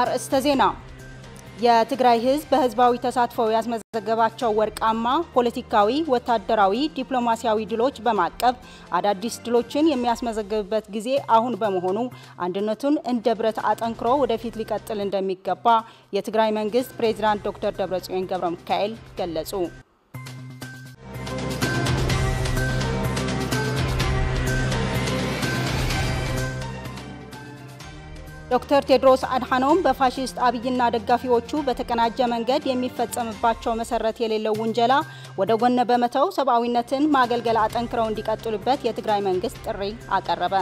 አርእስተ ዜና የትግራይ ሕዝብ በህዝባዊ ተሳትፎ ያስመዘገባቸው ወርቃማ ፖለቲካዊ፣ ወታደራዊ፣ ዲፕሎማሲያዊ ድሎች በማቀብ አዳዲስ ድሎችን የሚያስመዘግብበት ጊዜ አሁን በመሆኑ አንድነቱን እንደ ብረት አጠንክሮ ወደፊት ሊቀጥል እንደሚገባ የትግራይ መንግስት ፕሬዚዳንት ዶክተር ደብረጽዮን ገብረ ሚካኤል ገለጹ። ዶክተር ቴድሮስ አድሓኖም በፋሺስት አብይና ደጋፊዎቹ በተቀናጀ መንገድ የሚፈጸምባቸው መሰረት የሌለው ውንጀላ ወደ ጎን በመተው ሰብአዊነትን ማገልገል አጠንክረው እንዲቀጥሉበት የትግራይ መንግስት ጥሪ አቀረበ።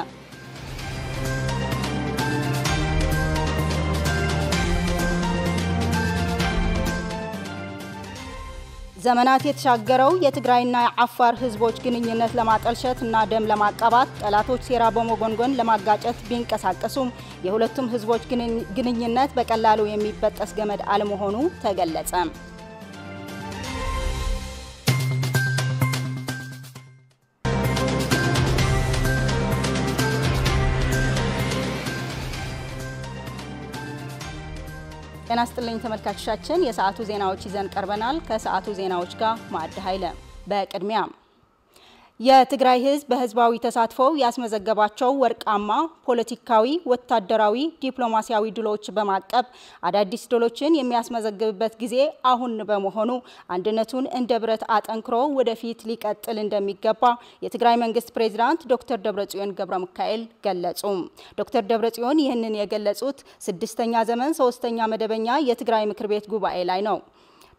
ዘመናት የተሻገረው የትግራይና የአፋር ህዝቦች ግንኙነት ለማጠልሸት እና ደም ለማቃባት ጠላቶች ሴራ በመጎንጎን ለማጋጨት ቢንቀሳቀሱም የሁለቱም ህዝቦች ግንኙነት በቀላሉ የሚበጠስ ገመድ አለመሆኑ ተገለጸ። ጤና ይስጥልኝ ተመልካቾቻችን፣ የሰዓቱ ዜናዎች ይዘን ቀርበናል። ከሰዓቱ ዜናዎች ጋር ማዕድ ኃይለ። በቅድሚያ የትግራይ ህዝብ በህዝባዊ ተሳትፎ ያስመዘገባቸው ወርቃማ ፖለቲካዊ፣ ወታደራዊ፣ ዲፕሎማሲያዊ ድሎች በማቀብ አዳዲስ ድሎችን የሚያስመዘግብበት ጊዜ አሁን በመሆኑ አንድነቱን እንደ ብረት አጠንክሮ ወደፊት ሊቀጥል እንደሚገባ የትግራይ መንግስት ፕሬዚዳንት ዶክተር ደብረጽዮን ገብረ ሚካኤል ገለጹ። ዶክተር ደብረጽዮን ይህንን የገለጹት ስድስተኛ ዘመን ሶስተኛ መደበኛ የትግራይ ምክር ቤት ጉባኤ ላይ ነው።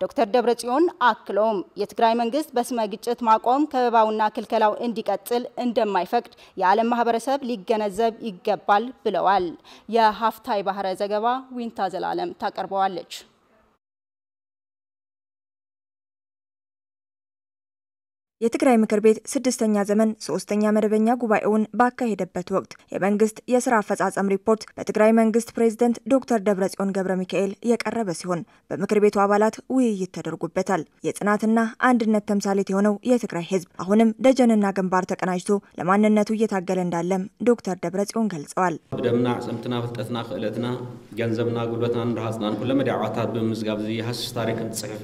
ዶክተር ደብረጽዮን አክለውም የትግራይ መንግስት በስመ ግጭት ማቆም ከበባውና ክልከላው እንዲቀጥል እንደማይፈቅድ የዓለም ማህበረሰብ ሊገነዘብ ይገባል ብለዋል። የሀፍታይ ባህረ ዘገባ ዊንታ ዘላለም ታቀርበዋለች። የትግራይ ምክር ቤት ስድስተኛ ዘመን ሶስተኛ መደበኛ ጉባኤውን ባካሄደበት ወቅት የመንግስት የስራ አፈጻጸም ሪፖርት በትግራይ መንግስት ፕሬዝደንት ዶክተር ደብረጽዮን ገብረ ሚካኤል የቀረበ ሲሆን በምክር ቤቱ አባላት ውይይት ተደርጎበታል። የጽናትና አንድነት ተምሳሌት የሆነው የትግራይ ህዝብ አሁንም ደጀንና ግንባር ተቀናጅቶ ለማንነቱ እየታገለ እንዳለም ዶክተር ደብረጽዮን ገልጸዋል። ብደምና ዕፅምትና ፍልጠትና ክእለትና ገንዘብና ጉልበትና ንረሃፅናን ኩለ መዳዕዋታት ብምዝጋብ ዚ ሃስስ ታሪክ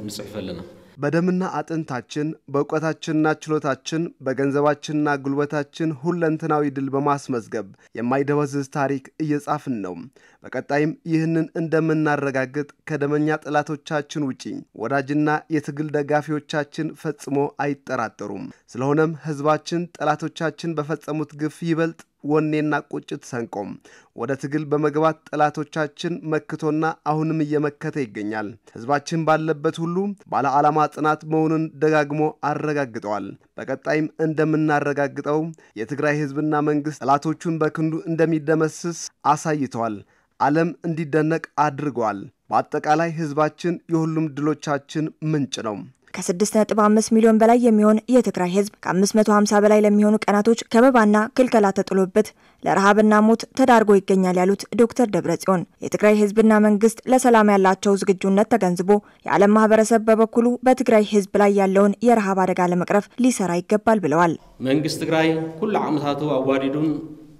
ንጽሕፍ ኣለና በደምና አጥንታችን በእውቀታችንና ችሎታችን በገንዘባችንና ጉልበታችን ሁለንተናዊ ድል በማስመዝገብ የማይደበዝዝ ታሪክ እየጻፍን ነው። በቀጣይም ይህንን እንደምናረጋግጥ ከደመኛ ጠላቶቻችን ውጪ ወዳጅና የትግል ደጋፊዎቻችን ፈጽሞ አይጠራጠሩም። ስለሆነም ህዝባችን ጠላቶቻችን በፈጸሙት ግፍ ይበልጥ ወኔና ቁጭት ሰንቆም ወደ ትግል በመግባት ጠላቶቻችን መክቶና አሁንም እየመከተ ይገኛል። ህዝባችን ባለበት ሁሉ ባለ ዓላማ ጽናት መሆኑን ደጋግሞ አረጋግጠዋል። በቀጣይም እንደምናረጋግጠው የትግራይ ህዝብና መንግስት ጠላቶቹን በክንዱ እንደሚደመስስ አሳይተዋል። ዓለም እንዲደነቅ አድርገዋል። በአጠቃላይ ህዝባችን የሁሉም ድሎቻችን ምንጭ ነው። ከ6.5 ሚሊዮን በላይ የሚሆን የትግራይ ህዝብ ከ550 በላይ ለሚሆኑ ቀናቶች ከበባና ክልከላ ተጥሎበት ለረሃብና ሞት ተዳርጎ ይገኛል ያሉት ዶክተር ደብረጽዮን የትግራይ ህዝብና መንግስት ለሰላም ያላቸው ዝግጁነት ተገንዝቦ የዓለም ማህበረሰብ በበኩሉ በትግራይ ህዝብ ላይ ያለውን የረሃብ አደጋ ለመቅረፍ ሊሰራ ይገባል ብለዋል። መንግስት ትግራይ ኩሉ ዓመታቱ አዋዲዱን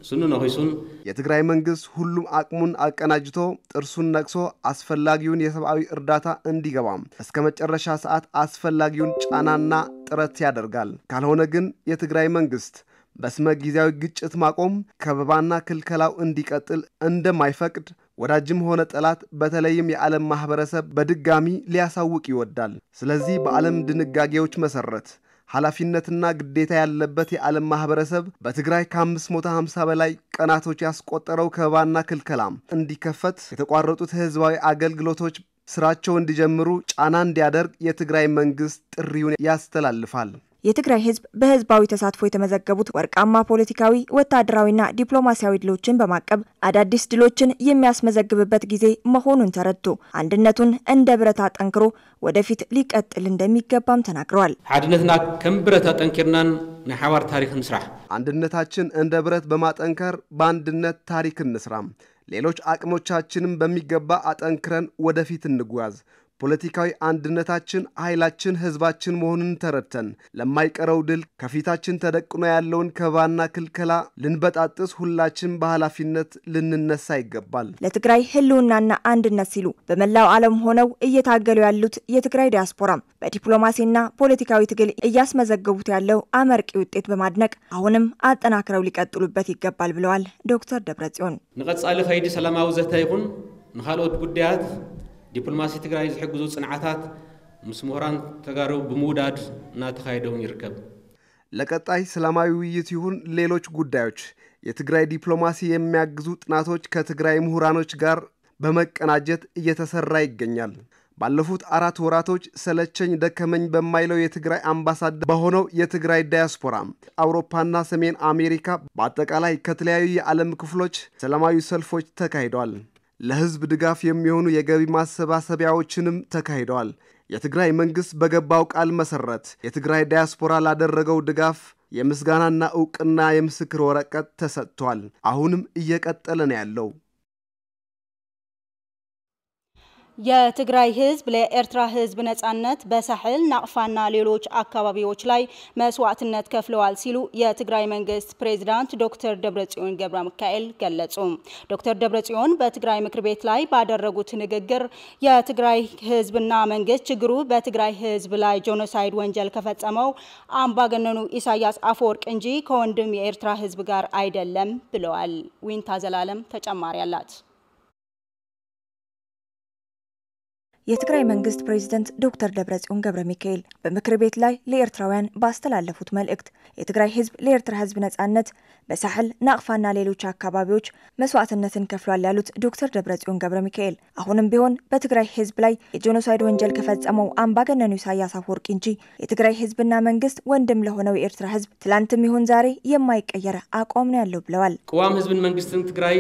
ስኑ ነኺሱን የትግራይ መንግስት ሁሉም አቅሙን አቀናጅቶ ጥርሱን ነቅሶ አስፈላጊውን የሰብአዊ እርዳታ እንዲገባም እስከ መጨረሻ ሰዓት አስፈላጊውን ጫናና ጥረት ያደርጋል። ካልሆነ ግን የትግራይ መንግስት በስመ ጊዜያዊ ግጭት ማቆም ከበባና ክልከላው እንዲቀጥል እንደማይፈቅድ ወዳጅም ሆነ ጠላት በተለይም የዓለም ማህበረሰብ በድጋሚ ሊያሳውቅ ይወዳል። ስለዚህ በዓለም ድንጋጌዎች መሰረት ኃላፊነትና ግዴታ ያለበት የዓለም ማህበረሰብ በትግራይ ከ550 በላይ ቀናቶች ያስቆጠረው ከበባና ክልከላም እንዲከፈት የተቋረጡት ህዝባዊ አገልግሎቶች ስራቸው እንዲጀምሩ ጫና እንዲያደርግ የትግራይ መንግስት ጥሪውን ያስተላልፋል። የትግራይ ህዝብ በህዝባዊ ተሳትፎ የተመዘገቡት ወርቃማ ፖለቲካዊ፣ ወታደራዊና ዲፕሎማሲያዊ ድሎችን በማቀብ አዳዲስ ድሎችን የሚያስመዘግብበት ጊዜ መሆኑን ተረድቶ አንድነቱን እንደ ብረት አጠንክሮ ወደፊት ሊቀጥል እንደሚገባም ተናግረዋል። ሓድነትና ከም ብረት አጠንኪርናን ናይ ሓባር ታሪክ ንስራሕ አንድነታችን እንደ ብረት በማጠንከር በአንድነት ታሪክ እንስራም። ሌሎች አቅሞቻችንም በሚገባ አጠንክረን ወደፊት እንጓዝ። ፖለቲካዊ አንድነታችን ኃይላችን ህዝባችን መሆኑን ተረድተን ለማይቀረው ድል ከፊታችን ተደቅኖ ያለውን ከባና ክልከላ ልንበጣጥስ ሁላችን በኃላፊነት ልንነሳ ይገባል። ለትግራይ ህልውናና አንድነት ሲሉ በመላው ዓለም ሆነው እየታገሉ ያሉት የትግራይ ዲያስፖራም በዲፕሎማሲና ፖለቲካዊ ትግል እያስመዘገቡት ያለው አመርቂ ውጤት በማድነቅ አሁንም አጠናክረው ሊቀጥሉበት ይገባል ብለዋል ዶክተር ደብረጽዮን። ንቐጻሊ ከይዲ ሰላማዊ ዘተ ይኹን ንካልኦት ጉዳያት ዲፕሎማሲ ትግራይ ዝሕግዙ ጽንዓታት ምስ ምሁራን ተጋሩ ብምውዳድ እናተኻየደውን ይርከብ። ለቀጣይ ሰላማዊ ውይይት ይሁን ሌሎች ጉዳዮች የትግራይ ዲፕሎማሲ የሚያግዙ ጥናቶች ከትግራይ ምሁራኖች ጋር በመቀናጀት እየተሰራ ይገኛል። ባለፉት አራት ወራቶች ሰለቸኝ ደከመኝ በማይለው የትግራይ አምባሳደር በሆነው የትግራይ ዳያስፖራ አውሮፓና ሰሜን አሜሪካ በአጠቃላይ ከተለያዩ የዓለም ክፍሎች ሰላማዊ ሰልፎች ተካሂደዋል። ለህዝብ ድጋፍ የሚሆኑ የገቢ ማሰባሰቢያዎችንም ተካሂደዋል። የትግራይ መንግሥት በገባው ቃል መሠረት የትግራይ ዳያስፖራ ላደረገው ድጋፍ የምስጋናና ዕውቅና የምስክር ወረቀት ተሰጥቷል። አሁንም እየቀጠለ ነው ያለው። የትግራይ ህዝብ ለኤርትራ ህዝብ ነጻነት በሳሕል ናቅፋና ሌሎች አካባቢዎች ላይ መስዋዕትነት ከፍለዋል ሲሉ የትግራይ መንግስት ፕሬዚዳንት ዶክተር ደብረጽዮን ገብረ ሚካኤል ገለጹ። ዶክተር ደብረጽዮን በትግራይ ምክር ቤት ላይ ባደረጉት ንግግር የትግራይ ህዝብና መንግስት ችግሩ በትግራይ ህዝብ ላይ genocide ወንጀል ከፈጸመው አምባገነኑ ኢሳያስ አፈወርቅ እንጂ ከወንድም የኤርትራ ህዝብ ጋር አይደለም ብለዋል። ዊንታ ዘላለም ተጨማሪ አላት። የትግራይ መንግስት ፕሬዚደንት ዶክተር ደብረጽዮን ገብረ ሚካኤል በምክር ቤት ላይ ለኤርትራውያን ባስተላለፉት መልእክት የትግራይ ህዝብ ለኤርትራ ህዝብ ነጻነት በሳሕል ናቅፋና ሌሎች አካባቢዎች መስዋዕትነትን ከፍሏል ያሉት ዶክተር ደብረጽዮን ገብረ ሚካኤል አሁንም ቢሆን በትግራይ ህዝብ ላይ የጄኖሳይድ ወንጀል ከፈጸመው አምባገነኑ ኢሳያስ አፈወርቂ እንጂ የትግራይ ህዝብና መንግስት ወንድም ለሆነው የኤርትራ ህዝብ ትላንትም ይሁን ዛሬ የማይቀየር አቋም ነው ያለው ብለዋል። ቅዋም ህዝብን መንግስትን ትግራይ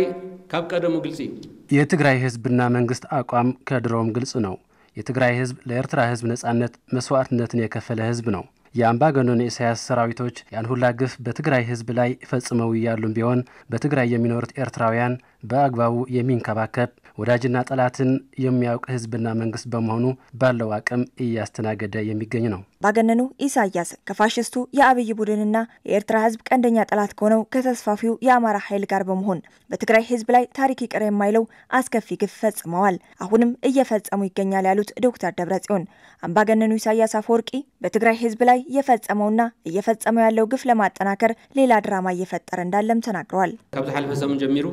ካብ ቀደሙ ግልጽ እዩ የትግራይ ህዝብና መንግስት አቋም ከድሮውም ግልጽ ነው። የትግራይ ህዝብ ለኤርትራ ህዝብ ነጻነት መስዋዕትነትን የከፈለ ህዝብ ነው። የአምባገነኑ የኢሳያስ ሰራዊቶች ያን ሁላ ግፍ በትግራይ ህዝብ ላይ ፈጽመው እያሉም ቢሆን በትግራይ የሚኖሩት ኤርትራውያን በአግባቡ የሚንከባከብ ወዳጅና ጠላትን የሚያውቅ ህዝብና መንግስት በመሆኑ ባለው አቅም እያስተናገደ የሚገኝ ነው። አምባገነኑ ኢሳያስ ከፋሽስቱ የአብይ ቡድንና የኤርትራ ህዝብ ቀንደኛ ጠላት ከሆነው ከተስፋፊው የአማራ ኃይል ጋር በመሆን በትግራይ ህዝብ ላይ ታሪክ ይቅር የማይለው አስከፊ ግፍ ፈጽመዋል። አሁንም እየፈጸሙ ይገኛል ያሉት ዶክተር ደብረጽዮን አምባገነኑ ኢሳያስ አፈወርቂ በትግራይ ህዝብ ላይ የፈጸመውና እየፈጸመው ያለው ግፍ ለማጠናከር ሌላ ድራማ እየፈጠረ እንዳለም ተናግረዋል። ካብ ዝሓለፈ ሰሙን ጀሚሩ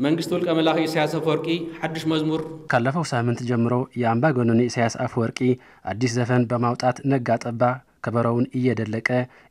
መንግስቲ ውልቀ መላኺ ኢሳያስ አፈወርቂ ሓድሽ መዝሙር ካለፈው ሳምንት ጀምሮ የአምባገነኑ ኢሳያስ አፈወርቂ አዲስ ዘፈን በማውጣት ነጋ ጠባ ከበሮውን እየደለቀ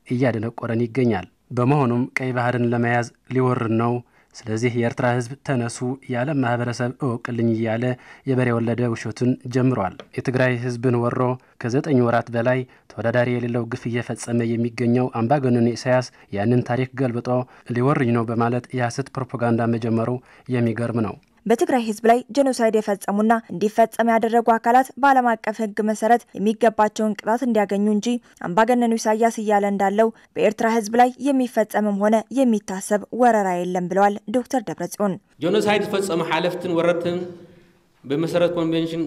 እያደነቆረን ይገኛል። በመሆኑም ቀይ ባህርን ለመያዝ ሊወርን ነው። ስለዚህ የኤርትራ ህዝብ ተነሱ፣ የዓለም ማህበረሰብ እወቅልኝ እያለ የበሬ ወለደ ውሸቱን ጀምሯል። የትግራይ ህዝብን ወሮ ከዘጠኝ ወራት በላይ ተወዳዳሪ የሌለው ግፍ እየፈጸመ የሚገኘው አምባገነኑ ኢሳያስ ያንን ታሪክ ገልብጦ ሊወርኝ ነው በማለት የሐሰት ፕሮፓጋንዳ መጀመሩ የሚገርም ነው። በትግራይ ህዝብ ላይ ጄኖሳይድ የፈጸሙና እንዲፈጸም ያደረጉ አካላት በዓለም አቀፍ ህግ መሰረት የሚገባቸውን ቅጣት እንዲያገኙ እንጂ አምባገነኑ ኢሳያስ እያለ እንዳለው በኤርትራ ህዝብ ላይ የሚፈጸምም ሆነ የሚታሰብ ወረራ የለም ብለዋል ዶክተር ደብረጽዮን። ጄኖሳይድ ዝፈጸሙ ሓለፍትን ወረርትን በመሰረት ኮንቬንሽን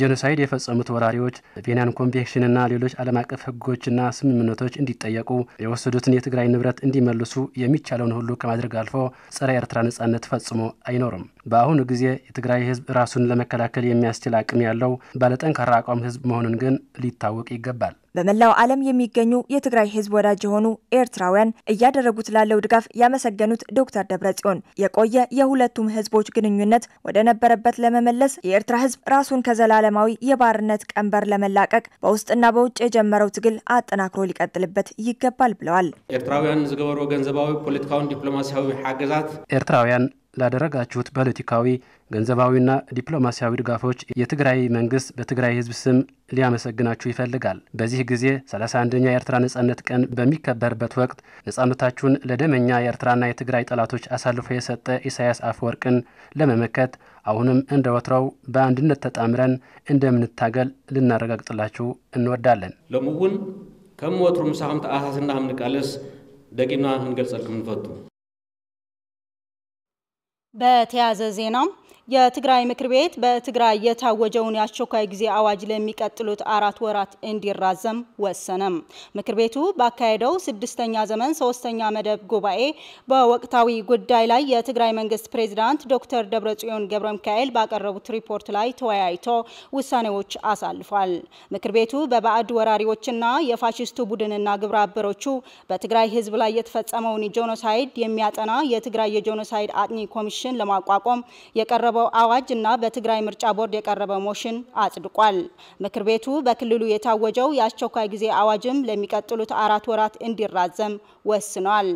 ጄኖሳይድ የፈጸሙት ወራሪዎች በቪየና ኮንቬንሽንና ሌሎች ዓለም አቀፍ ህጎችና ስምምነቶች እንዲጠየቁ የወሰዱትን የትግራይ ንብረት እንዲመልሱ የሚቻለውን ሁሉ ከማድረግ አልፎ ጸረ ኤርትራ ነጻነት ፈጽሞ አይኖርም። በአሁኑ ጊዜ የትግራይ ህዝብ ራሱን ለመከላከል የሚያስችል አቅም ያለው ባለጠንካራ አቋም ህዝብ መሆኑን ግን ሊታወቅ ይገባል። በመላው ዓለም የሚገኙ የትግራይ ህዝብ ወዳጅ የሆኑ ኤርትራውያን እያደረጉት ላለው ድጋፍ ያመሰገኑት ዶክተር ደብረጽዮን የቆየ የሁለቱም ህዝቦች ግንኙነት ወደ ነበረበት ለመመለስ የኤርትራ ህዝብ ራሱን ከዘላለማዊ የባርነት ቀንበር ለመላቀቅ በውስጥና በውጭ የጀመረው ትግል አጠናክሮ ሊቀጥልበት ይገባል ብለዋል። ኤርትራውያን ዝገበሮ ገንዘባዊ፣ ፖለቲካዊን ዲፕሎማሲያዊ ሓገዛት ኤርትራውያን ላደረጋችሁት ፖለቲካዊ፣ ገንዘባዊና ዲፕሎማሲያዊ ድጋፎች የትግራይ መንግስት በትግራይ ህዝብ ስም ሊያመሰግናችሁ ይፈልጋል። በዚህ ጊዜ 31ኛ የኤርትራ ነጻነት ቀን በሚከበርበት ወቅት ነጻነታችሁን ለደመኛ የኤርትራና የትግራይ ጠላቶች አሳልፎ የሰጠ ኢሳያስ አፈወርቅን ለመመከት አሁንም እንደ ወትሮው በአንድነት ተጣምረን እንደምንታገል ልናረጋግጥላችሁ እንወዳለን። ሎሚ እውን ከም ወትሩ ምሳኹም ተኣሳስና ከም ንቃለስ ደቂምና ክንገልጸልኩም ንፈቱ። በተያያዘ ዜና የትግራይ ምክር ቤት በትግራይ የታወጀውን የአስቸኳይ ጊዜ አዋጅ ለሚቀጥሉት አራት ወራት እንዲራዘም ወሰነም። ምክር ቤቱ ባካሄደው ስድስተኛ ዘመን ሶስተኛ መደብ ጉባኤ በወቅታዊ ጉዳይ ላይ የትግራይ መንግስት ፕሬዚዳንት ዶክተር ደብረጽዮን ገብረ ሚካኤል ባቀረቡት ሪፖርት ላይ ተወያይቶ ውሳኔዎች አሳልፏል። ምክር ቤቱ በባዕድ ወራሪዎችና የፋሽስቱ ቡድንና ግብረ አበሮቹ በትግራይ ህዝብ ላይ የተፈጸመውን ጄኖሳይድ የሚያጠና የትግራይ የጄኖሳይድ አጥኚ ኮሚሽን ለማቋቋም የቀረበ የቀረበው አዋጅ እና በትግራይ ምርጫ ቦርድ የቀረበ motion አጽድቋል። ምክር ቤቱ በክልሉ የታወጀው የአስቸኳይ ጊዜ አዋጅም ለሚቀጥሉት አራት ወራት እንዲራዘም ወስኗል።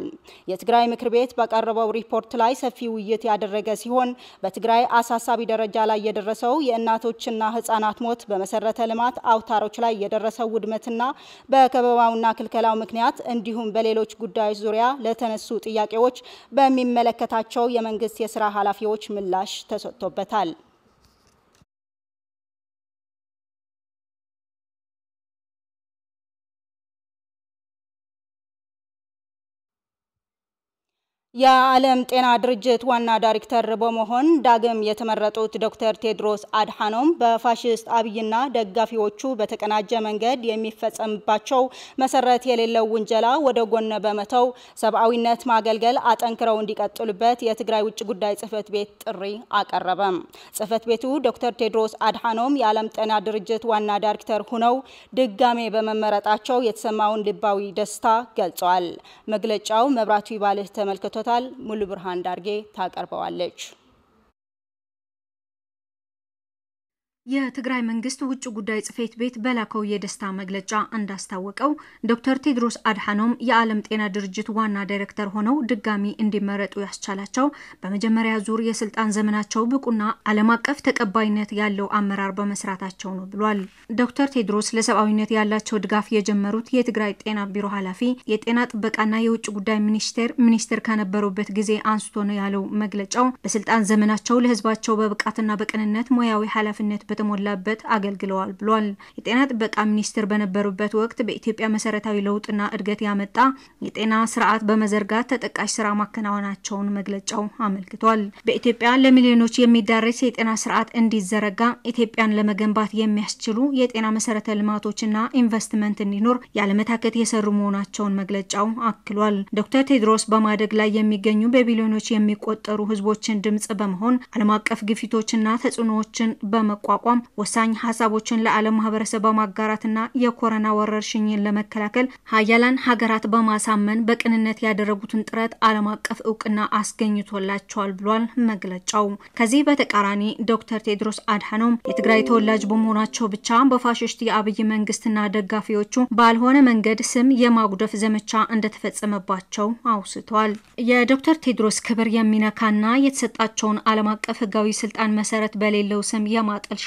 የትግራይ ምክር ቤት በቀረበው ሪፖርት ላይ ሰፊ ውይይት ያደረገ ሲሆን በትግራይ አሳሳቢ ደረጃ ላይ የደረሰው የእናቶችና ህጻናት ሞት፣ በመሰረተ ልማት አውታሮች ላይ የደረሰው ውድመትና በከበባውና ክልከላው ምክንያት እንዲሁም በሌሎች ጉዳዮች ዙሪያ ለተነሱ ጥያቄዎች በሚመለከታቸው የመንግስት የስራ ኃላፊዎች ምላሽ ተሰጥቶበታል። የዓለም ጤና ድርጅት ዋና ዳይሬክተር በመሆን ዳግም የተመረጡት ዶክተር ቴድሮስ አድሓኖም በፋሽስት አብይና ደጋፊዎቹ በተቀናጀ መንገድ የሚፈጸምባቸው መሰረት የሌለው ውንጀላ ወደ ጎን በመተው ሰብአዊነት ማገልገል አጠንክረው እንዲቀጥሉበት የትግራይ ውጭ ጉዳይ ጽህፈት ቤት ጥሪ አቀረበም። ጽህፈት ቤቱ ዶክተር ቴድሮስ አድሓኖም የዓለም ጤና ድርጅት ዋና ዳይሬክተር ሁነው ድጋሜ በመመረጣቸው የተሰማውን ልባዊ ደስታ ገልጸዋል። መግለጫው መብራቱ ይባልህ ተመልክቶታል ሙሉ ብርሃን ዳርጌ ታቀርበዋለች። የትግራይ መንግስት ውጭ ጉዳይ ጽሕፈት ቤት በላከው የደስታ መግለጫ እንዳስታወቀው ዶክተር ቴድሮስ አድሓኖም የዓለም ጤና ድርጅት ዋና ዳይሬክተር ሆነው ድጋሚ እንዲመረጡ ያስቻላቸው በመጀመሪያ ዙር የስልጣን ዘመናቸው ብቁና ዓለም አቀፍ ተቀባይነት ያለው አመራር በመስራታቸው ነው ብሏል። ዶክተር ቴድሮስ ለሰብአዊነት ያላቸው ድጋፍ የጀመሩት የትግራይ ጤና ቢሮ ኃላፊ፣ የጤና ጥበቃና የውጭ ጉዳይ ሚኒስቴር ሚኒስትር ከነበሩበት ጊዜ አንስቶ ነው ያለው መግለጫው። በስልጣን ዘመናቸው ለህዝባቸው በብቃትና በቅንነት ሙያዊ ኃላፊነት በተሞላበት አገልግለዋል ብሏል። የጤና ጥበቃ ሚኒስትር በነበሩበት ወቅት በኢትዮጵያ መሰረታዊ ለውጥና እድገት ያመጣ የጤና ስርዓት በመዘርጋት ተጠቃሽ ስራ ማከናወናቸውን መግለጫው አመልክቷል። በኢትዮጵያ ለሚሊዮኖች የሚዳረስ የጤና ስርዓት እንዲዘረጋ ኢትዮጵያን ለመገንባት የሚያስችሉ የጤና መሰረተ ልማቶችና ኢንቨስትመንት እንዲኖር ያለመታከት የሰሩ መሆናቸውን መግለጫው አክሏል። ዶክተር ቴድሮስ በማደግ ላይ የሚገኙ በቢሊዮኖች የሚቆጠሩ ህዝቦችን ድምጽ በመሆን ዓለም አቀፍ ግፊቶችና ተጽዕኖዎችን በመቋቋም ወሳኝ ሀሳቦችን ለዓለም ማህበረሰብ በማጋራትና የኮሮና ወረርሽኝን ለመከላከል ሀያላን ሀገራት በማሳመን በቅንነት ያደረጉትን ጥረት ዓለም አቀፍ እውቅና አስገኝቶላቸዋል ብሏል መግለጫው። ከዚህ በተቃራኒ ዶክተር ቴድሮስ አድሓኖም የትግራይ ተወላጅ በመሆናቸው ብቻ በፋሽስት የአብይ መንግስትና ደጋፊዎቹ ባልሆነ መንገድ ስም የማጉደፍ ዘመቻ እንደተፈጸመባቸው አውስተዋል። የዶክተር ቴድሮስ ክብር የሚነካና የተሰጣቸውን ዓለም አቀፍ ህጋዊ ስልጣን መሰረት በሌለው ስም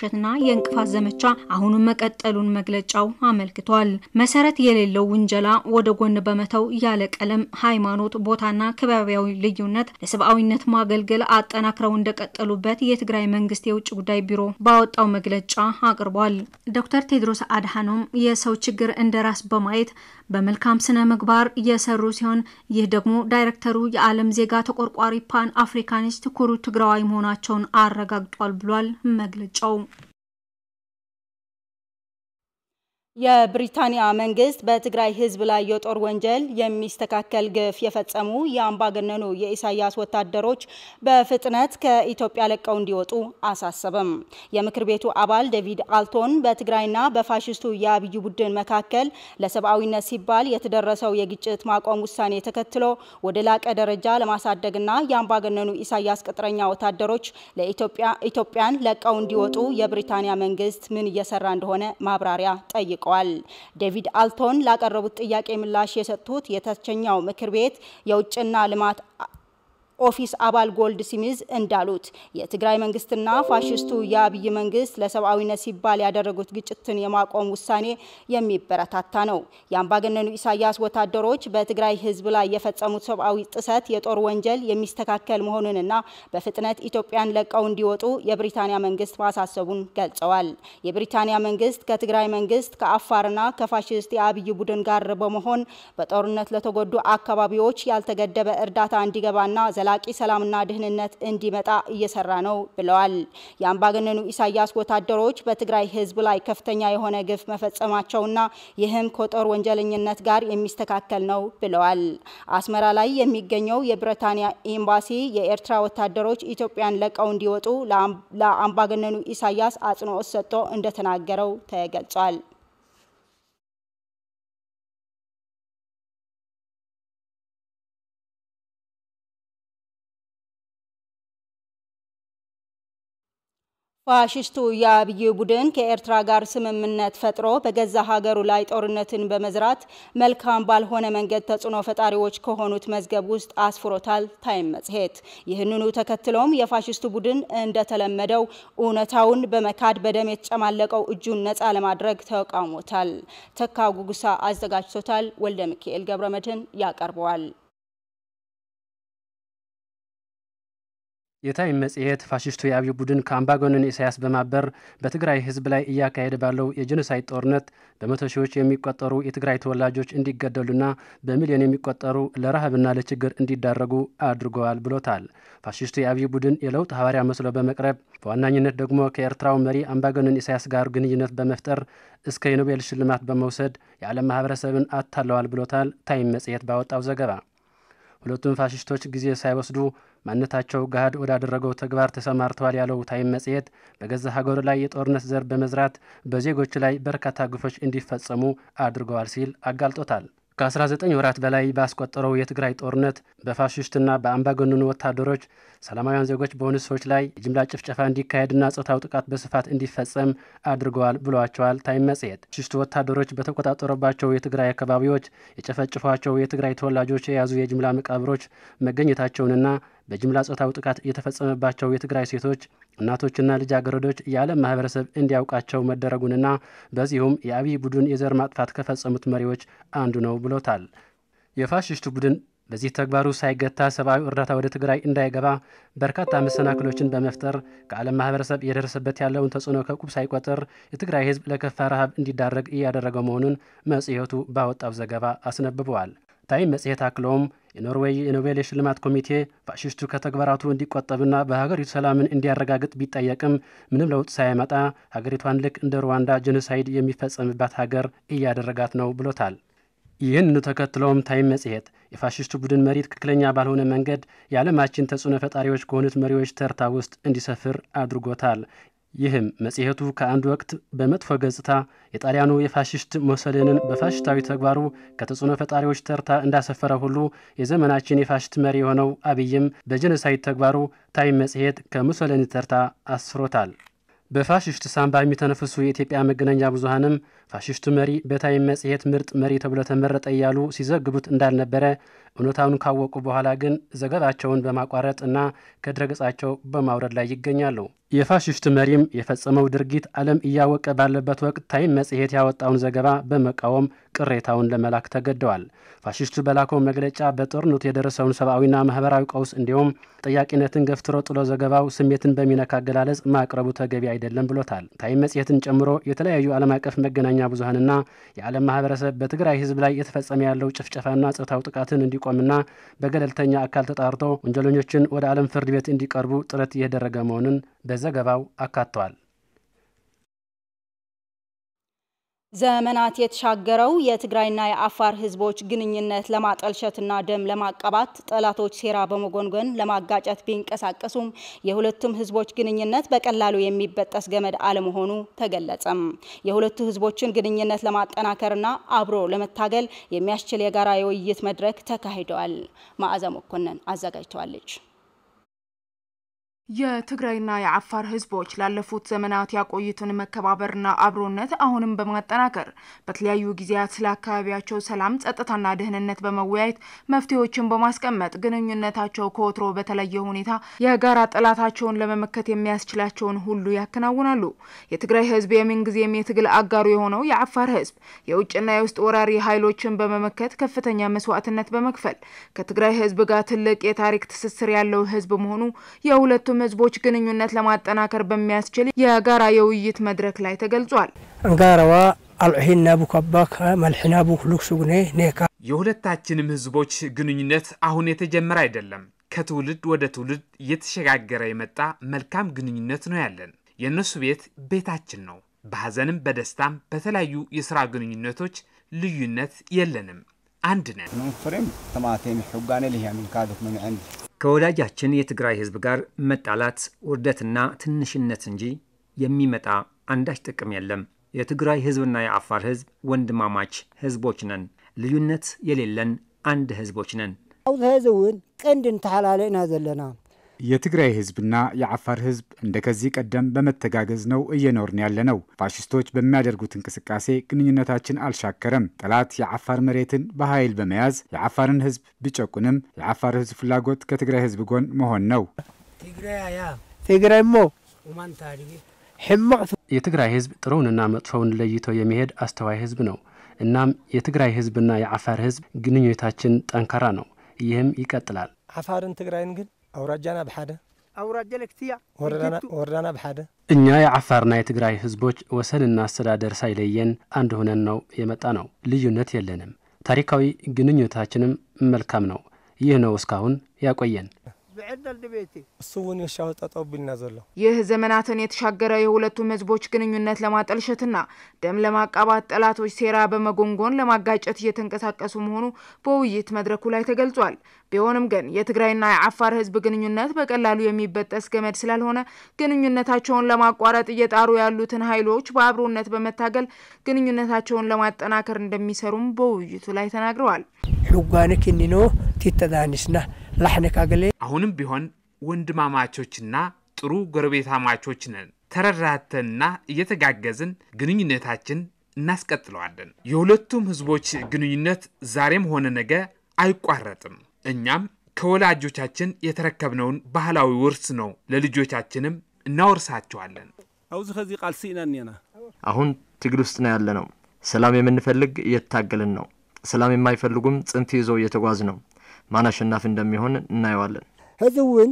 የማጠልሸትና የእንቅፋት ዘመቻ አሁንም መቀጠሉን መግለጫው አመልክቷል። መሰረት የሌለው ውንጀላ ወደ ጎን በመተው ያለ ቀለም፣ ሃይማኖት፣ ቦታና ከባቢያዊ ልዩነት ለሰብአዊነት ማገልገል አጠናክረው እንደቀጠሉበት የትግራይ መንግስት የውጭ ጉዳይ ቢሮ ባወጣው መግለጫ አቅርቧል። ዶክተር ቴድሮስ አድሓኖም የሰው ችግር እንደ ራስ በማየት በመልካም ስነ ምግባር እየሰሩ ሲሆን ይህ ደግሞ ዳይሬክተሩ የዓለም ዜጋ ተቆርቋሪ Pan Africanist ኩሩ ትግራዋይ መሆናቸውን አረጋግጧል ብሏል መግለጫው። የብሪታንያ መንግስት በትግራይ ህዝብ ላይ የጦር ወንጀል የሚስተካከል ግፍ የፈጸሙ የአምባገነኑ የኢሳያስ ወታደሮች በፍጥነት ከኢትዮጵያ ለቀው እንዲወጡ አሳሰበም። የምክር ቤቱ አባል ዴቪድ አልቶን በትግራይና በፋሽስቱ የአብይ ቡድን መካከል ለሰብአዊነት ሲባል የተደረሰው የግጭት ማቆም ውሳኔ ተከትሎ ወደ ላቀ ደረጃ ለማሳደግና የአምባገነኑ ኢሳያስ ቅጥረኛ ወታደሮች ለኢትዮጵያን ለቀው እንዲወጡ የብሪታንያ መንግስት ምን እየሰራ እንደሆነ ማብራሪያ ጠይቋል ጠይቀዋል። ዴቪድ አልቶን ላቀረቡት ጥያቄ ምላሽ የሰጡት የታችኛው ምክር ቤት የውጭና ልማት office አባል ጎልድ ሲሚዝ እንዳሉት የትግራይ መንግስትና ፋሽስቱ የአብይ መንግስት ለሰብአዊነት ሲባል ያደረጉት ግጭትን የማቆም ውሳኔ የሚበረታታ ነው። የአምባገነኑ ኢሳያስ ወታደሮች በትግራይ ህዝብ ላይ የፈጸሙት ሰብአዊ ጥሰት የጦር ወንጀል የሚስተካከል መሆኑንና በፍጥነት ኢትዮጵያን ለቀው እንዲወጡ የብሪታንያ መንግስት ማሳሰቡን ገልጸዋል። የብሪታንያ መንግስት ከትግራይ መንግስት ከአፋርና ከፋሽስት የአብይ ቡድን ጋር በመሆን በጦርነት ለተጎዱ አካባቢዎች ያልተገደበ እርዳታ እንዲገባና ዘላቂ ሰላምና ደህንነት እንዲመጣ እየሰራ ነው ብለዋል። የአምባገነኑ ኢሳያስ ወታደሮች በትግራይ ህዝብ ላይ ከፍተኛ የሆነ ግፍ መፈጸማቸውና ይህም ከጦር ወንጀለኝነት ጋር የሚስተካከል ነው ብለዋል። አስመራ ላይ የሚገኘው የብሪታንያ ኤምባሲ የኤርትራ ወታደሮች ኢትዮጵያን ለቀው እንዲወጡ ለአምባገነኑ ኢሳያስ አጽንኦት ሰጥቶ እንደተናገረው ተገልጿል። ፋሽስቱ የአብይ ቡድን ከኤርትራ ጋር ስምምነት ፈጥሮ በገዛ ሀገሩ ላይ ጦርነትን በመዝራት መልካም ባልሆነ መንገድ ተጽዕኖ ፈጣሪዎች ከሆኑት መዝገብ ውስጥ አስፍሮታል ታይም መጽሔት። ይህንኑ ተከትሎም የፋሽስቱ ቡድን እንደተለመደው እውነታውን በመካድ በደም የተጨማለቀው እጁን ነፃ ለማድረግ ተቃውሞታል። ተካ ጉጉሳ አዘጋጅቶታል። ወልደ ሚካኤል ገብረ መድህን ያቀርበዋል። የታይም መጽሔት ፋሽስቱ የአብይ ቡድን ከአምባገነኑ ኢሳያስ በማበር በትግራይ ሕዝብ ላይ እያካሄደ ባለው የጄኖሳይድ ጦርነት በመቶ ሺዎች የሚቆጠሩ የትግራይ ተወላጆች እንዲገደሉና በሚሊዮን የሚቆጠሩ ለረሃብና ለችግር እንዲዳረጉ አድርገዋል ብሎታል። ፋሽስቱ የአብይ ቡድን የለውጥ ሐዋርያ መስሎ በመቅረብ በዋናኝነት ደግሞ ከኤርትራው መሪ አምባገነን ኢሳያስ ጋር ግንኙነት በመፍጠር እስከ የኖቤል ሽልማት በመውሰድ የዓለም ማህበረሰብን አታለዋል ብሎታል ታይም መጽሔት ባወጣው ዘገባ። ሁለቱም ፋሽስቶች ጊዜ ሳይወስዱ ማንነታቸው ገሃድ ወዳደረገው ተግባር ተሰማርተዋል ያለው ታይም መጽሔት በገዛ ሀገሩ ላይ የጦርነት ዘር በመዝራት በዜጎች ላይ በርካታ ግፎች እንዲፈጸሙ አድርገዋል ሲል አጋልጦታል። ከ19 ወራት በላይ ባስቆጠረው የትግራይ ጦርነት በፋሽስትና በአምባገነኑ ወታደሮች ሰላማውያን ዜጎች በሆኑ ሰዎች ላይ የጅምላ ጭፍጨፋ እንዲካሄድና ጾታዊ ጥቃት በስፋት እንዲፈጸም አድርገዋል ብለዋቸዋል ታይም መጽሔት። ፋሽስቱ ወታደሮች በተቆጣጠሩባቸው የትግራይ አካባቢዎች የጨፈጭፏቸው የትግራይ ተወላጆች የያዙ የጅምላ መቃብሮች መገኘታቸውንና በጅምላ ጾታዊ ጥቃት የተፈጸመባቸው የትግራይ ሴቶች እናቶችና ልጃገረዶች የዓለም ማህበረሰብ እንዲያውቃቸው መደረጉንና በዚሁም የአብይ ቡድን የዘር ማጥፋት ከፈጸሙት መሪዎች አንዱ ነው ብሎታል። የፋሽስቱ ቡድን በዚህ ተግባሩ ሳይገታ ሰብአዊ እርዳታ ወደ ትግራይ እንዳይገባ በርካታ መሰናክሎችን በመፍጠር ከዓለም ማህበረሰብ የደረሰበት ያለውን ተጽዕኖ ከቁብ ሳይቆጥር የትግራይ ሕዝብ ለከፋ ረሃብ እንዲዳረግ እያደረገ መሆኑን መጽሔቱ ባወጣው ዘገባ አስነብበዋል። ታይም መጽሔት አክለውም የኖርዌይ የኖቤል የሽልማት ኮሚቴ ፋሽስቱ ከተግባራቱ እንዲቆጠብና በሀገሪቱ ሰላምን እንዲያረጋግጥ ቢጠየቅም ምንም ለውጥ ሳያመጣ ሀገሪቷን ልክ እንደ ሩዋንዳ ጄኖሳይድ የሚፈጸምባት ሀገር እያደረጋት ነው ብሎታል። ይህንኑ ተከትለውም ታይም መጽሔት የፋሽስቱ ቡድን መሪ ትክክለኛ ባልሆነ መንገድ የዓለማችን ተጽዕኖ ፈጣሪዎች ከሆኑት መሪዎች ተርታ ውስጥ እንዲሰፍር አድርጎታል። ይህም መጽሔቱ ከአንድ ወቅት በመጥፎ ገጽታ የጣሊያኑ የፋሽስት ሙሶሊኒን በፋሽስታዊ ተግባሩ ከተጽዕኖ ፈጣሪዎች ተርታ እንዳሰፈረ ሁሉ የዘመናችን የፋሽስት መሪ የሆነው አብይም በጄኖሳይድ ተግባሩ ታይም መጽሔት ከሙሶሊኒ ተርታ አስፍሮታል። በፋሽስት ሳንባ የሚተነፍሱ የኢትዮጵያ መገናኛ ብዙኃንም ፋሽስቱ መሪ በታይም መጽሔት ምርጥ መሪ ተብሎ ተመረጠ እያሉ ሲዘግቡት እንዳልነበረ እውነታውን ካወቁ በኋላ ግን ዘገባቸውን በማቋረጥ እና ከድረገጻቸው በማውረድ ላይ ይገኛሉ። የፋሽስቱ መሪም የፈጸመው ድርጊት ዓለም እያወቀ ባለበት ወቅት ታይም መጽሔት ያወጣውን ዘገባ በመቃወም ቅሬታውን ለመላክ ተገደዋል። ፋሽስቱ በላከው መግለጫ በጦርነቱ የደረሰውን ሰብአዊና ማህበራዊ ቀውስ እንዲሁም ጠያቂነትን ገፍትሮ ጥሎ ዘገባው ስሜትን በሚነካ አገላለጽ ማቅረቡ ተገቢ አይደለም ብሎታል። ታይም መጽሔትን ጨምሮ የተለያዩ ዓለም አቀፍ መገናኛ ብዙኃንና የዓለም ማህበረሰብ በትግራይ ሕዝብ ላይ የተፈጸመ ያለው ጭፍጨፋና ጾታዊ ጥቃትን እንዲቆምና በገለልተኛ አካል ተጣርቶ ወንጀለኞችን ወደ ዓለም ፍርድ ቤት እንዲቀርቡ ጥረት እየተደረገ መሆኑን በዘገባው አካቷል። ዘመናት የተሻገረው የትግራይና የአፋር ህዝቦች ግንኙነት ለማጠልሸትና ደም ለማቀባት ጠላቶች ሴራ በመጎንጎን ለማጋጨት ቢንቀሳቀሱም የሁለቱም ህዝቦች ግንኙነት በቀላሉ የሚበጠስ ገመድ አለመሆኑ ተገለጸም። የሁለቱ ህዝቦችን ግንኙነት ለማጠናከርና አብሮ ለመታገል የሚያስችል የጋራ የውይይት መድረክ ተካሂደዋል። ማዕዛ መኮንን አዘጋጅተዋለች። የትግራይና የአፋር ህዝቦች ላለፉት ዘመናት ያቆዩትን መከባበርና አብሮነት አሁንም በማጠናከር በተለያዩ ጊዜያት ስለ አካባቢያቸው ሰላም፣ ጸጥታና ደህንነት በመወያየት መፍትሄዎችን በማስቀመጥ ግንኙነታቸው ከወትሮ በተለየ ሁኔታ የጋራ ጠላታቸውን ለመመከት የሚያስችላቸውን ሁሉ ያከናውናሉ። የትግራይ ህዝብ የምንጊዜም የትግል አጋሩ የሆነው የአፋር ህዝብ የውጭና የውስጥ ወራሪ ኃይሎችን በመመከት ከፍተኛ መስዋዕትነት በመክፈል ከትግራይ ህዝብ ጋር ትልቅ የታሪክ ትስስር ያለው ህዝብ መሆኑ የሁለቱ ህዝቦች ግንኙነት ለማጠናከር በሚያስችል የጋራ የውይይት መድረክ ላይ ተገልጿል። አንጋረዋ አልዑሂና ቡከባከ መልሕና ቡክሉክ ሱግኔ ኔካ የሁለታችንም ህዝቦች ግንኙነት አሁን የተጀመረ አይደለም። ከትውልድ ወደ ትውልድ እየተሸጋገረ የመጣ መልካም ግንኙነት ነው ያለን። የእነሱ ቤት ቤታችን ነው። በሐዘንም በደስታም በተለያዩ የሥራ ግንኙነቶች ልዩነት የለንም። አንድ ነን። ከወዳጃችን የትግራይ ህዝብ ጋር መጣላት ውርደትና ትንሽነት እንጂ የሚመጣ አንዳች ጥቅም የለም። የትግራይ ህዝብና የአፋር ህዝብ ወንድማማች ህዝቦች ነን። ልዩነት የሌለን አንድ ህዝቦች ነን። ኣብዚ ሕዚ እውን ቀንዲ እንተሓላለእና ዘለና የትግራይ ህዝብና የአፋር ህዝብ እንደ ከዚህ ቀደም በመተጋገዝ ነው እየኖርን ያለ ነው። ፋሽስቶች በሚያደርጉት እንቅስቃሴ ግንኙነታችን አልሻከረም። ጠላት የአፋር መሬትን በኃይል በመያዝ የአፋርን ህዝብ ቢጨቁንም የአፋር ህዝብ ፍላጎት ከትግራይ ህዝብ ጎን መሆን ነው። ትግራይ ሕማቅ የትግራይ ህዝብ ጥሩውንና መጥፎውን ለይቶ የሚሄድ አስተዋይ ህዝብ ነው። እናም የትግራይ ህዝብና የአፋር ህዝብ ግንኙነታችን ጠንካራ ነው። ይህም ይቀጥላል። ዓፋርን ትግራይን ግን አውራጃና ብሓደ አውራጃ ለክትያ ወረዳና ብሓደ እኛ የአፋርና የትግራይ ህዝቦች ወሰንና አስተዳደር ሳይለየን አንድ ሆነን ነው የመጣ ነው። ልዩነት የለንም። ታሪካዊ ግንኙነታችንም መልካም ነው። ይህ ነው እስካሁን ያቆየን። እሱ እውን የሻው ጠጠው ቢልና ዘሎ ይህ ዘመናትን የተሻገረ የሁለቱም ህዝቦች ግንኙነት ለማጠልሸትና ደም ለማቃባት ጠላቶች ሴራ በመጎንጎን ለማጋጨት እየተንቀሳቀሱ መሆኑ በውይይት መድረኩ ላይ ተገልጿል። ቢሆንም ግን የትግራይና የአፋር ህዝብ ግንኙነት በቀላሉ የሚበጠስ ገመድ ስላልሆነ ግንኙነታቸውን ለማቋረጥ እየጣሩ ያሉትን ኃይሎች በአብሮነት በመታገል ግንኙነታቸውን ለማጠናከር እንደሚሰሩም በውይይቱ ላይ ተናግረዋል። ሕጓነ ክኒኖ ቲተዳኒስና ላሕነካ ገሌ አሁንም ቢሆን ወንድማማቾችና ጥሩ ጎረቤታማቾች ነን። ተረዳተንና እየተጋገዝን ግንኙነታችን እናስቀጥለዋለን። የሁለቱም ህዝቦች ግንኙነት ዛሬም ሆነ ነገ አይቋረጥም። እኛም ከወላጆቻችን የተረከብነውን ባህላዊ ውርስ ነው ለልጆቻችንም እናወርሳቸዋለን። አውዚ ከዚ ቃል እኒና አሁን ትግል ውስጥ ነው ያለ ነው። ሰላም የምንፈልግ እየታገልን ነው። ሰላም የማይፈልጉም ጽንፍ ይዘው እየተጓዝ ነው። ማን አሸናፊ እንደሚሆን እናየዋለን። ሕዚ እውን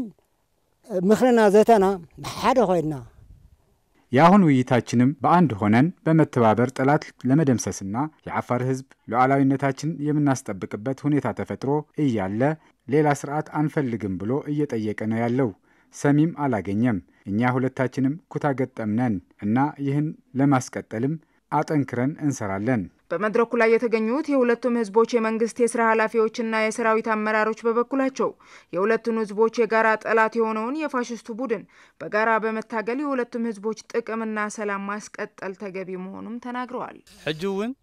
ምክርና ዘተና ብሓደ ኮይና የአሁን ውይይታችንም በአንድ ሆነን በመተባበር ጠላት ለመደምሰስና የአፋር ህዝብ ሉዓላዊነታችን የምናስጠብቅበት ሁኔታ ተፈጥሮ እያለ ሌላ ስርዓት አንፈልግም ብሎ እየጠየቀ ነው ያለው። ሰሚም አላገኘም። እኛ ሁለታችንም ኩታ ገጠም ነን እና ይህን ለማስቀጠልም አጠንክረን እንሰራለን። በመድረኩ ላይ የተገኙት የሁለቱም ህዝቦች የመንግስት የስራ ኃላፊዎችና የሰራዊት አመራሮች በበኩላቸው የሁለቱን ህዝቦች የጋራ ጠላት የሆነውን የፋሽስቱ ቡድን በጋራ በመታገል የሁለቱም ህዝቦች ጥቅምና ሰላም ማስቀጠል ተገቢ መሆኑም ተናግረዋል። ሕጂ እውን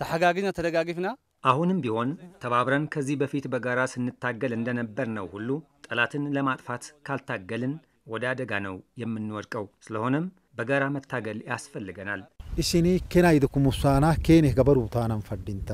ተሓጋግና ተደጋጊፍና አሁንም ቢሆን ተባብረን ከዚህ በፊት በጋራ ስንታገል እንደነበር ነው ሁሉ ጠላትን ለማጥፋት ካልታገልን ወደ አደጋ ነው የምንወድቀው። ስለሆነም በጋራ መታገል ያስፈልገናል። እስኒ ኬና ይድኩም ውሳና ኬኔ ገበሩ ታናን ፈዲንታ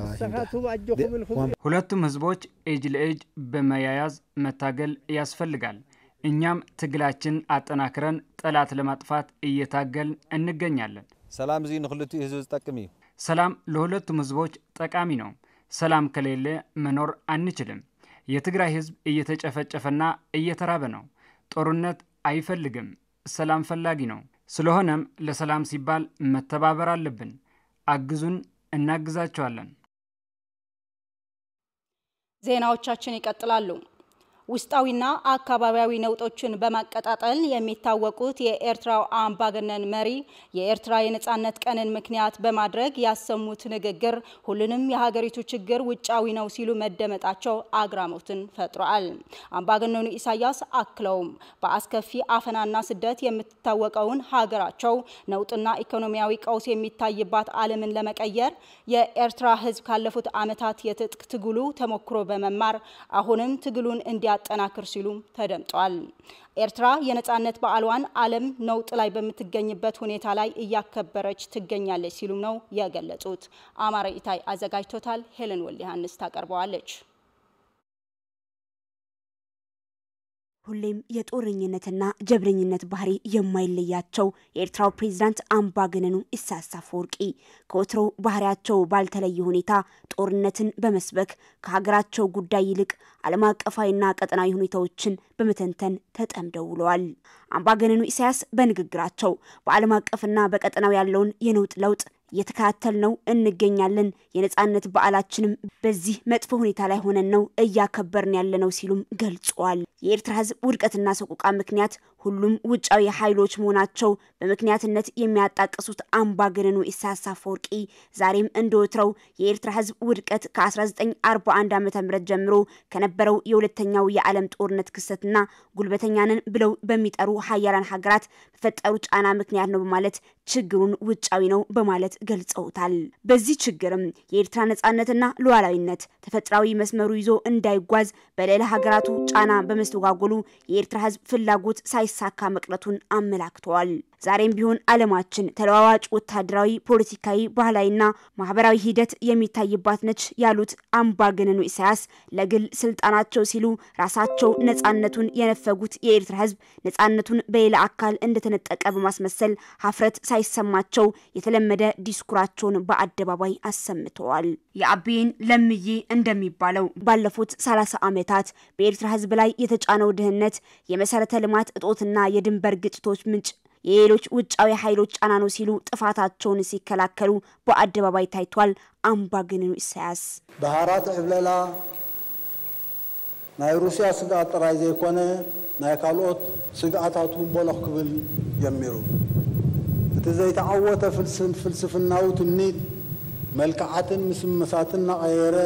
ሁለቱም ህዝቦች እጅ ለእጅ በመያያዝ መታገል ያስፈልጋል። እኛም ትግላችን አጠናክረን ጠላት ለማጥፋት እየታገልን እንገኛለን። ሰላም እዚ ንክልቲኡ ህዝቢ ዝጠቅም እዩ። ሰላም ለሁለቱም ህዝቦች ጠቃሚ ነው። ሰላም ከሌለ መኖር አንችልም። የትግራይ ህዝብ እየተጨፈጨፈና እየተራበ ነው። ጦርነት አይፈልግም። ሰላም ፈላጊ ነው። ስለሆነም ለሰላም ሲባል መተባበር አለብን። አግዙን፣ እናግዛቸዋለን። ዜናዎቻችን ይቀጥላሉ። ውስጣዊና አካባቢያዊ ነውጦችን በማቀጣጠል የሚታወቁት የኤርትራው አምባገነን መሪ የኤርትራ የነጻነት ቀንን ምክንያት በማድረግ ያሰሙት ንግግር ሁሉንም የሀገሪቱ ችግር ውጫዊ ነው ሲሉ መደመጣቸው አግራሞትን ፈጥሯል። አምባገነኑ ኢሳያስ አክለውም በአስከፊ አፈናና ስደት የምትታወቀውን ሀገራቸው ነውጥና ኢኮኖሚያዊ ቀውስ የሚታይባት ዓለምን ለመቀየር የኤርትራ ሕዝብ ካለፉት ዓመታት የትጥቅ ትግሉ ተሞክሮ በመማር አሁንም ትግሉን እንዲያ እንዲያጠናክር ሲሉም ተደምጧል። ኤርትራ የነጻነት በዓሏን ዓለም ነውጥ ላይ በምትገኝበት ሁኔታ ላይ እያከበረች ትገኛለች ሲሉም ነው የገለጹት። አማረ ኢታይ አዘጋጅቶታል። ሄለን ወልደ ዮሐንስ ታቀርበዋለች። ሁሌም የጦረኝነትና ጀብረኝነት ባህሪ የማይለያቸው የኤርትራው ፕሬዝዳንት አምባገነኑ ኢሳያስ አፈወርቂ ከወትሮው ባህሪያቸው ባልተለየ ሁኔታ ጦርነትን በመስበክ ከሀገራቸው ጉዳይ ይልቅ ዓለም አቀፋዊና ቀጠናዊ ሁኔታዎችን በመተንተን ተጠምደው ውለዋል። አምባገነኑ ኢሳያስ በንግግራቸው በዓለም አቀፍና በቀጠናው ያለውን የነውጥ ለውጥ እየተከታተልነው እንገኛለን። የነጻነት በዓላችንም በዚህ መጥፎ ሁኔታ ላይ ሆነን ነው እያከበርን ያለነው ሲሉም ገልጸዋል። የኤርትራ ህዝብ ውድቀትና ሰቆቃ ምክንያት ሁሉም ውጫዊ ኃይሎች መሆናቸው በምክንያትነት የሚያጣቅሱት አምባገነኑ ኢሳያስ አፈወርቂ ዛሬም እንደወትረው የኤርትራ ህዝብ ውድቀት ከ1941 ዓ ም ጀምሮ ከነበረው የሁለተኛው የዓለም ጦርነት ክስተትና ጉልበተኛንን ብለው በሚጠሩ ሀያላን ሀገራት በፈጠሩ ጫና ምክንያት ነው በማለት ችግሩን ውጫዊ ነው በማለት ገልጸውታል። በዚህ ችግርም የኤርትራ ነጻነትና ሉዓላዊነት ተፈጥሯዊ መስመሩ ይዞ እንዳይጓዝ በልዕለ ሀገራቱ ጫና በመስተጓጎሉ የኤርትራ ህዝብ ፍላጎት ሳይሳካ መቅረቱን አመላክተዋል። ዛሬም ቢሆን ዓለማችን ተለዋዋጭ ወታደራዊ፣ ፖለቲካዊ፣ ባህላዊና ማህበራዊ ሂደት የሚታይባት ነች ያሉት አምባገነኑ ኢሳያስ ለግል ስልጣናቸው ሲሉ ራሳቸው ነጻነቱን የነፈጉት የኤርትራ ህዝብ ነጻነቱን በሌላ አካል እንደተነጠቀ በማስመሰል ሀፍረት ሳይሰማቸው የተለመደ ዲስኩራቸውን በአደባባይ አሰምተዋል። የአቤን ለምዬ እንደሚባለው ባለፉት ሰላሳ ዓመታት በኤርትራ ህዝብ ላይ የተጫነው ድህነት የመሰረተ ልማት እጦትና የድንበር ግጭቶች ምንጭ የሌሎች ውጫዊ ኃይሎች ጫና ነው ሲሉ ጥፋታቸውን ሲከላከሉ በአደባባይ ታይቷል። አምባገነኑ ኢሳያስ ባህራት ዕብለላ ናይ ሩስያ ስግኣት ጥራይ ዘይኮነ ናይ ካልኦት ስግኣታት በሎኽ ክብል ጀሚሩ እቲ ዘይተዓወተ ፍልስፍናዊ ትምኒት መልክዓትን ምስምሳትን እናቐየረ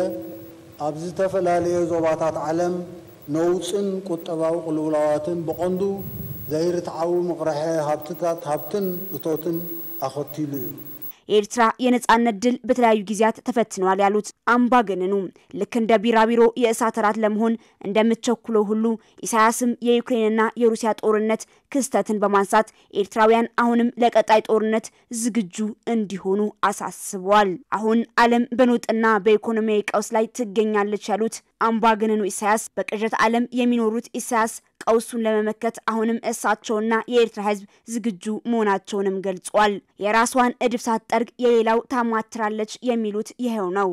ኣብ ዝተፈላለየ ዞባታት ዓለም ነውፅን ቁጠባዊ ቅልውላዋትን ብቐንዱ ዘይርትዓዊ ምቕራሐ ሃብትታት ሃብትን እቶትን ኣኸቲሉ እዩ የኤርትራ የነጻነት ድል በተለያዩ ጊዜያት ተፈትነዋል ያሉት አምባገነኑ ልክ እንደ ቢራቢሮ የእሳት እራት ለመሆን እንደምትቸኩለው ሁሉ ኢሳያስም የዩክሬንና የሩሲያ ጦርነት ክስተትን በማንሳት ኤርትራውያን አሁንም ለቀጣይ ጦርነት ዝግጁ እንዲሆኑ አሳስበዋል። አሁን ዓለም በነውጥና በኢኮኖሚያዊ ቀውስ ላይ ትገኛለች ያሉት አምባገነኑ ኢሳያስ በቅዠት ዓለም የሚኖሩት ኢሳያስ ቀውሱን ለመመከት አሁንም እሳቸውና የኤርትራ ሕዝብ ዝግጁ መሆናቸውንም ገልጿል። የራሷን እድፍ ሳትጠርግ የሌላው ታማትራለች የሚሉት ይኸው ነው።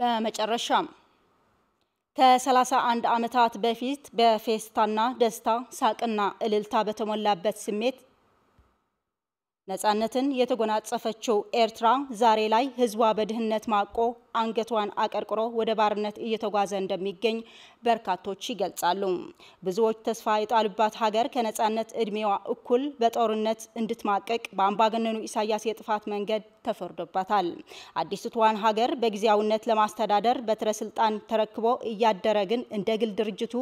በመጨረሻም ከ31 ዓመታት በፊት በፌስታና ደስታ ሳቅና እልልታ በተሞላበት ስሜት ነጻነትን የተጎናጸፈችው ኤርትራ ዛሬ ላይ ህዝቧ በድህነት ማቆ አንገቷን አቀርቅሮ ወደ ባርነት እየተጓዘ እንደሚገኝ በርካቶች ይገልጻሉ። ብዙዎች ተስፋ የጣሉባት ሀገር ከነጻነት እድሜዋ እኩል በጦርነት እንድትማቀቅ በአምባገነኑ ኢሳያስ የጥፋት መንገድ ተፈርዶባታል። አዲስቷን ሀገር በጊዜያዊነት ለማስተዳደር በትረ ስልጣን ተረክቦ እያደረ ግን እንደ ግል ድርጅቱ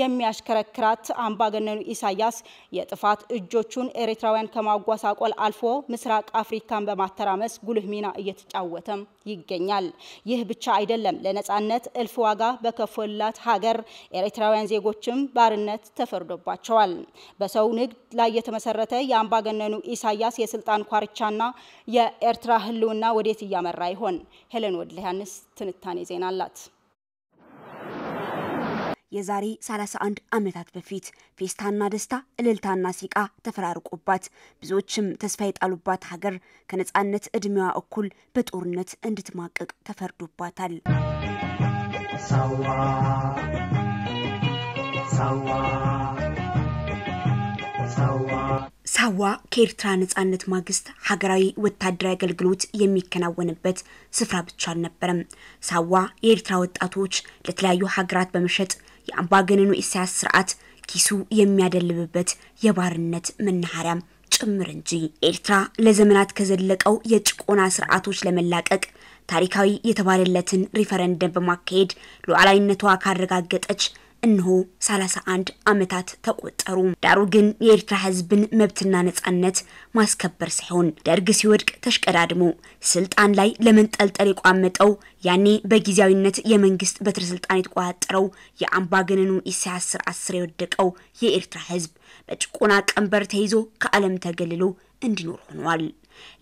የሚያሽከረክራት አምባገነኑ ኢሳያስ የጥፋት እጆቹን ኤርትራውያን ከማጓሳቆል አልፎ ምስራቅ አፍሪካን በማተራመስ ጉልህ ሚና እየተጫወተም ይገኛል። ይህ ብቻ አይደለም። ለነጻነት እልፍ ዋጋ በከፈሉላት ሀገር ኤርትራውያን ዜጎችም ባርነት ተፈርዶባቸዋል። በሰው ንግድ ላይ የተመሰረተ የአምባገነኑ ኢሳያስ የስልጣን ኳርቻና የኤርትራ ህልውና ወዴት እያመራ ይሆን? ሄለን ወድለያንስ ትንታኔ ዜና አላት። የዛሬ 31 ዓመታት በፊት ፌስታና ደስታ እልልታና ሲቃ ተፈራርቆባት ብዙዎችም ተስፋ የጣሉባት ሀገር ከነጻነት እድሜዋ እኩል በጦርነት እንድትማቀቅ ተፈርዶባታል። ሳዋ ከኤርትራ ነጻነት ማግስት ሀገራዊ ወታደራዊ አገልግሎት የሚከናወንበት ስፍራ ብቻ አልነበረም። ሳዋ የኤርትራ ወጣቶች ለተለያዩ ሀገራት በመሸጥ የአምባገነኑ ኢሳያስ ስርዓት ኪሱ የሚያደልብበት የባርነት መናኸሪያም ጭምር እንጂ። ኤርትራ ለዘመናት ከዘለቀው የጭቆና ስርዓቶች ለመላቀቅ ታሪካዊ የተባለለትን ሪፈረንደም በማካሄድ ሉዓላዊነቷ ካረጋገጠች እነሆ 31 ዓመታት ተቆጠሩ። ዳሩ ግን የኤርትራ ሕዝብን መብትና ነጻነት ማስከበር ሳይሆን ደርግ ሲወድቅ ተሽቀዳድሞ ስልጣን ላይ ለመንጠልጠል የቋመጠው ያኔ በጊዜያዊነት የመንግስት በትረ ስልጣን የተቆጣጠረው የአምባገነኑ ኢሳያስ ስርዓት ስር የወደቀው የኤርትራ ሕዝብ በጭቆና ቀንበር ተይዞ ከዓለም ተገልሎ እንዲኖር ሆኗል።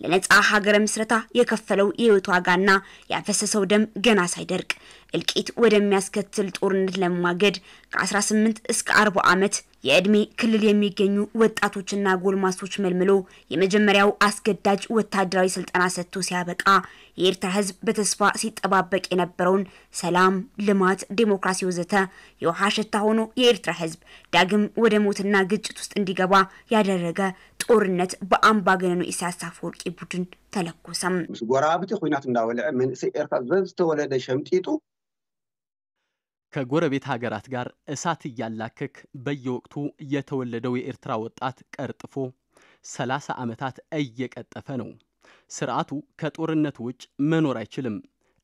ለነጻ ሀገረ ምስረታ የከፈለው የህይወት ዋጋና ያፈሰሰው ደም ገና ሳይደርቅ እልቂት ወደሚያስከትል ጦርነት ለማገድ ከ18 እስከ 40 ዓመት የዕድሜ ክልል የሚገኙ ወጣቶችና ጎልማሶች መልምሎ የመጀመሪያው አስገዳጅ ወታደራዊ ስልጠና ሰጥቶ ሲያበቃ የኤርትራ ህዝብ በተስፋ ሲጠባበቅ የነበረውን ሰላም፣ ልማት፣ ዴሞክራሲ ወዘተ የውሃ ሽታ ሆኖ የኤርትራ ህዝብ ዳግም ወደ ሞትና ግጭት ውስጥ እንዲገባ ያደረገ ጦርነት በአምባገነኑ ኢሳያስ አፈወርቂ ቡድን ተለኮሰም። ምስ ጎራብቲ ኩናት እንዳበልዐ መንእሰይ ኤርትራ በዝተወለደ ሸምጢጡ ከጎረቤት ሀገራት ጋር እሳት እያላከክ በየወቅቱ የተወለደው የኤርትራ ወጣት ቀርጥፎ ሰላሳ ዓመታት እየቀጠፈ ነው። ስርዓቱ ከጦርነት ውጭ መኖር አይችልም።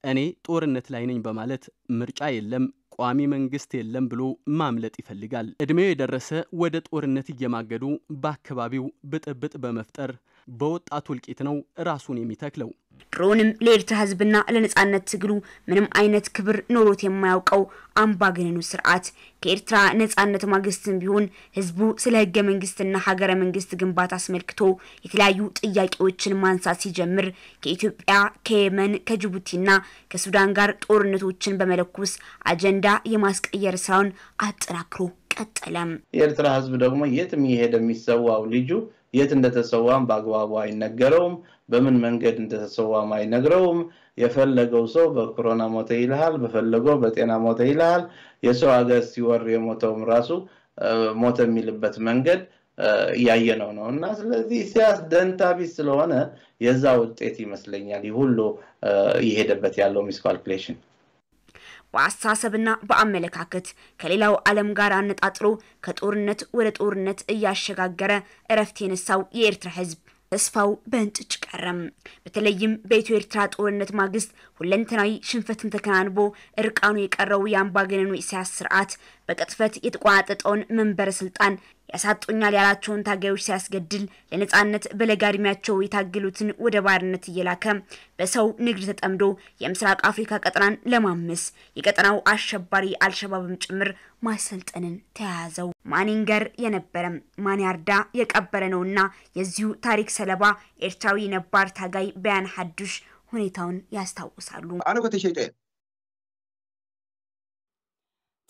እኔ ጦርነት ላይ ነኝ በማለት ምርጫ የለም ቋሚ መንግስት የለም ብሎ ማምለጥ ይፈልጋል። ዕድሜው የደረሰ ወደ ጦርነት እየማገዱ በአካባቢው ብጥብጥ በመፍጠር በወጣቱ እልቂት ነው ራሱን የሚተክለው። ድሮውንም ለኤርትራ ህዝብና ለነጻነት ትግሉ ምንም አይነት ክብር ኖሮት የማያውቀው አምባገነኑ ስርዓት ከኤርትራ ነጻነት ማግስትም ቢሆን ህዝቡ ስለ ህገ መንግስትና ሀገረ መንግስት ግንባታ አስመልክቶ የተለያዩ ጥያቄዎችን ማንሳት ሲጀምር ከኢትዮጵያ፣ ከየመን፣ ከጅቡቲና ከሱዳን ጋር ጦርነቶችን በመለኮስ አጀንዳ የማስቀየር ስራውን አጠናክሮ ቀጠለም። የኤርትራ ህዝብ ደግሞ የትም የሄደ የሚሰዋው ልጁ የት እንደተሰዋም በአግባቡ አይነገረውም። በምን መንገድ እንደተሰዋም አይነግረውም። የፈለገው ሰው በኮሮና ሞተ ይልሃል፣ በፈለገው በጤና ሞተ ይልሃል። የሰው ሀገር ሲወር የሞተውም ራሱ ሞተ የሚልበት መንገድ እያየነው ነው እና ስለዚህ ኢሳያስ ደንታ ቢስ ስለሆነ የዛ ውጤት ይመስለኛል ይህ ሁሉ እየሄደበት ያለው miscalculation። በአስተሳሰብና በአመለካከት ከሌላው ዓለም ጋር አነጣጥሮ ከጦርነት ወደ ጦርነት እያሸጋገረ እረፍት የነሳው የኤርትራ ህዝብ ተስፋው በእንጭጭ ቀረም። በተለይም በኢትዮ ኤርትራ ጦርነት ማግስት ሁለንተናዊ ሽንፈትን ተከናንቦ እርቃኑ የቀረው የአምባገነኑ ኢሳያስ ስርዓት በቅጥፈት የተቆናጠጠውን መንበረ ስልጣን ያሳጡኛል ያላቸውን ታጋዮች ሲያስገድል ለነጻነት በለጋ እድሜያቸው የታገሉትን ወደ ባርነት እየላከ በሰው ንግድ ተጠምዶ የምስራቅ አፍሪካ ቀጠናን ለማመስ የቀጠናው አሸባሪ አልሸባብም ጭምር ማሰልጠንን ተያያዘው። ማን ያርዳ የቀበረ ነውና የዚሁ ታሪክ ሰለባ ኤርትራዊ ነባር ታጋይ በያን ሐዱሽ ሁኔታውን ያስታውሳሉ።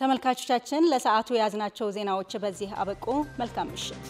ተመልካቾቻችን ለሰዓቱ የያዝናቸው ዜናዎች በዚህ አበቁ። መልካም ምሽት።